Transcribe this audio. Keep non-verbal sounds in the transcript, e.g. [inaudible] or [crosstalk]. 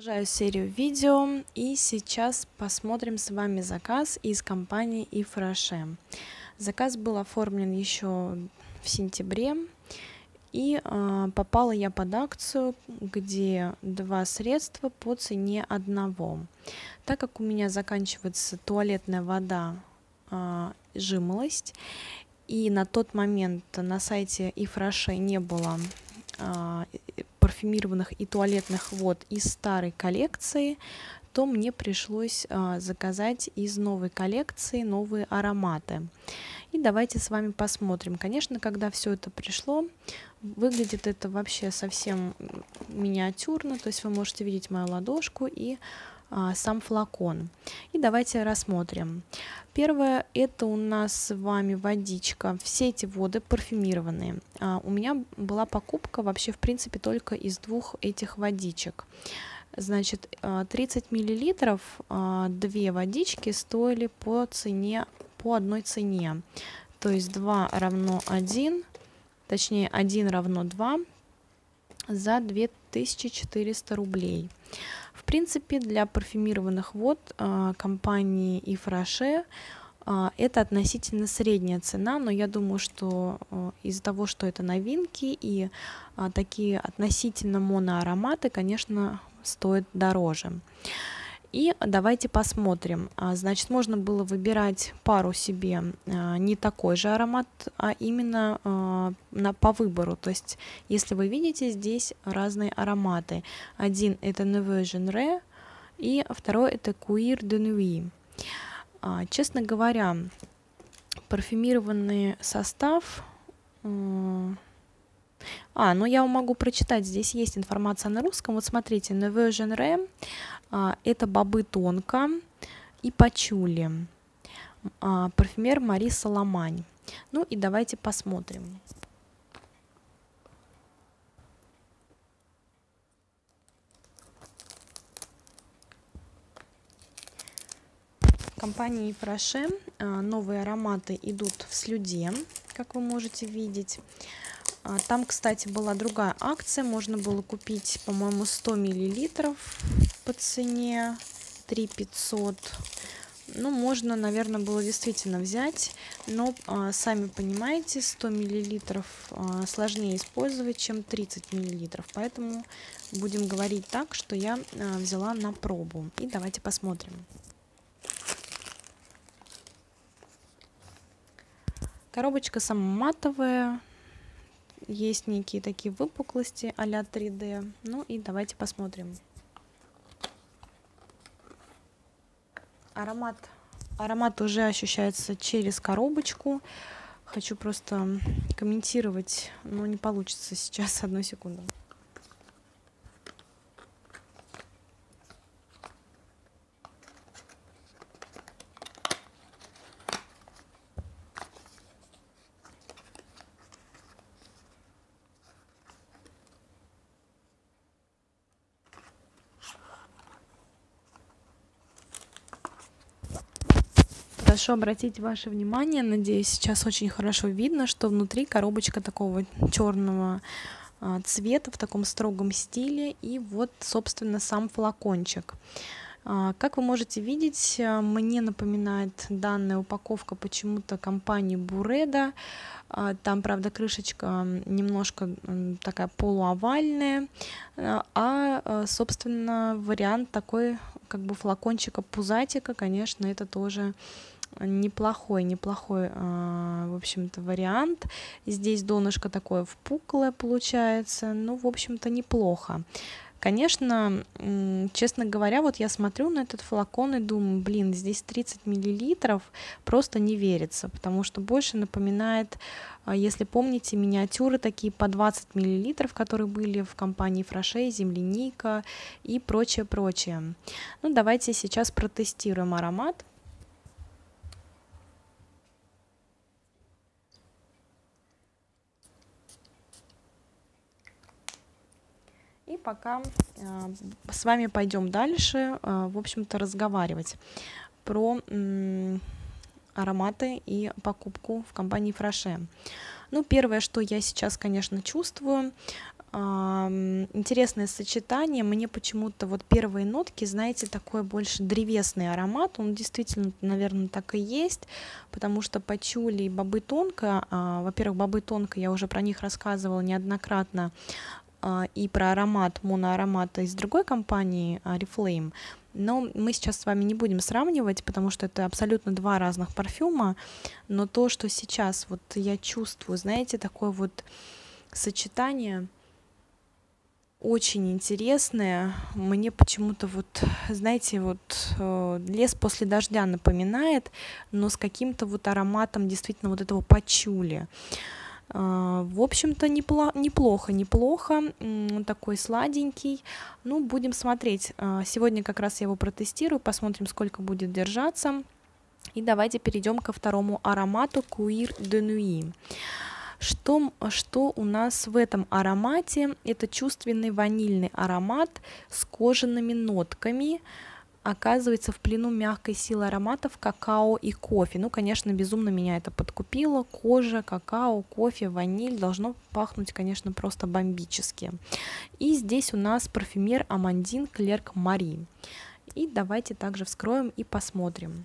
Продолжаю серию видео и сейчас посмотрим с вами заказ из компании Ифраше. Заказ был оформлен еще в сентябре и э, попала я под акцию, где два средства по цене одного. Так как у меня заканчивается туалетная вода э, жимолость и на тот момент на сайте Ифраше не было э, парфюмированных и туалетных вод из старой коллекции, то мне пришлось а, заказать из новой коллекции новые ароматы. И давайте с вами посмотрим. Конечно, когда все это пришло, выглядит это вообще совсем миниатюрно, то есть вы можете видеть мою ладошку и сам флакон. И давайте рассмотрим. Первое, это у нас с вами водичка. Все эти воды парфюмированные. А, у меня была покупка вообще, в принципе, только из двух этих водичек. Значит, 30 а, миллилитров, а, две водички стоили по цене, по одной цене. То есть 2 равно 1, точнее 1 равно 2 за 2400 рублей. В принципе, для парфюмированных вод а, компании Ифраше а, это относительно средняя цена, но я думаю, что а, из-за того, что это новинки и такие относительно моноароматы, конечно, стоят дороже. И давайте посмотрим. Значит, можно было выбирать пару себе не такой же аромат, а именно на, по выбору. То есть, если вы видите, здесь разные ароматы. Один это Nouveau Genre, и второй это Cuir de Nuit. Честно говоря, парфюмированный состав... А, ну я могу прочитать, здесь есть информация на русском. Вот смотрите, Nouveau Genre а, это бобы тонко и пачули. А, парфюмер Мари Соломань. Ну и давайте посмотрим. Компании Фраше а, новые ароматы идут в слюде, как вы можете видеть. А, там, кстати, была другая акция. Можно было купить, по-моему, 100 миллилитров по цене 3 500. Ну, можно, наверное, было действительно взять, но а, сами понимаете, 100 миллилитров а, сложнее использовать, чем 30 миллилитров. Поэтому будем говорить так, что я взяла на пробу. И давайте посмотрим. Коробочка сама матовая, есть некие такие выпуклости а-ля 3D. Ну и давайте посмотрим. Аромат, аромат уже ощущается через коробочку. Хочу просто комментировать, но не получится сейчас. [laughs] Одну секунду. Прошу обратить ваше внимание, надеюсь, сейчас очень хорошо видно, что внутри коробочка такого черного а, цвета в таком строгом стиле и вот, собственно, сам флакончик. А, как вы можете видеть, а, мне напоминает данная упаковка почему-то компании Буреда. Там, правда, крышечка немножко такая полуовальная, а, собственно, вариант такой как бы флакончика пузатика, конечно, это тоже неплохой, неплохой, а, в общем-то, вариант. Здесь донышко такое впуклое получается, ну, в общем-то, неплохо. Конечно, честно говоря, вот я смотрю на этот флакон и думаю, блин, здесь 30 миллилитров, просто не верится, потому что больше напоминает, а, если помните, миниатюры такие по 20 миллилитров, которые были в компании Фраше, земляника и прочее-прочее. Ну, давайте сейчас протестируем аромат. И пока э, с вами пойдем дальше, э, в общем-то, разговаривать про ароматы и покупку в компании Фраше. Ну, первое, что я сейчас, конечно, чувствую, интересное сочетание. Мне почему-то вот первые нотки, знаете, такой больше древесный аромат. Он действительно, наверное, так и есть, потому что пачули и бобы тонко, а, во-первых, бобы тонко, я уже про них рассказывала неоднократно, и про аромат, моноаромата из другой компании Oriflame. Но мы сейчас с вами не будем сравнивать, потому что это абсолютно два разных парфюма. Но то, что сейчас вот я чувствую, знаете, такое вот сочетание очень интересное. Мне почему-то вот, знаете, вот э, лес после дождя напоминает, но с каким-то вот ароматом действительно вот этого пачули. Э, в общем-то, непло- неплохо, неплохо, такой сладенький. Ну, будем смотреть. Э, сегодня как раз я его протестирую, посмотрим, сколько будет держаться. И давайте перейдем ко второму аромату Queer de Nuit. Что, что у нас в этом аромате? Это чувственный ванильный аромат с кожаными нотками, оказывается в плену мягкой силы ароматов какао и кофе. Ну, конечно, безумно меня это подкупило. Кожа, какао, кофе, ваниль должно пахнуть, конечно, просто бомбически. И здесь у нас парфюмер Амандин Клерк Мари. И давайте также вскроем и посмотрим.